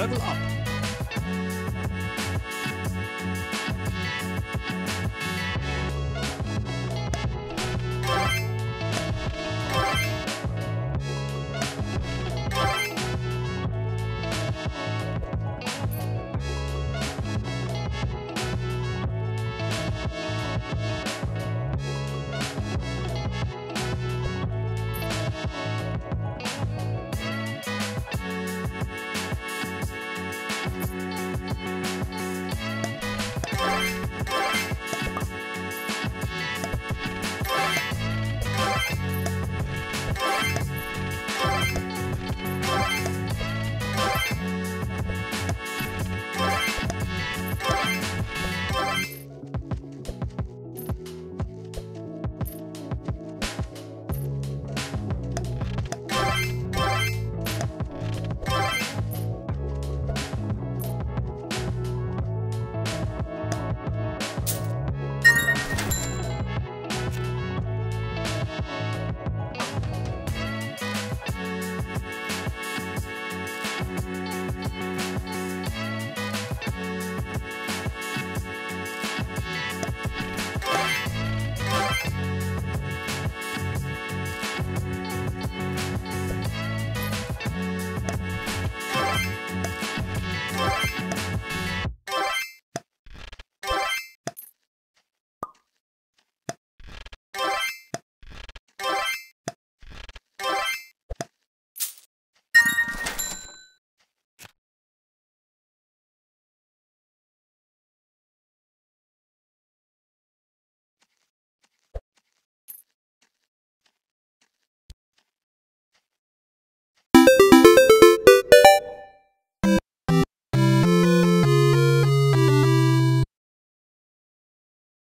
Level up.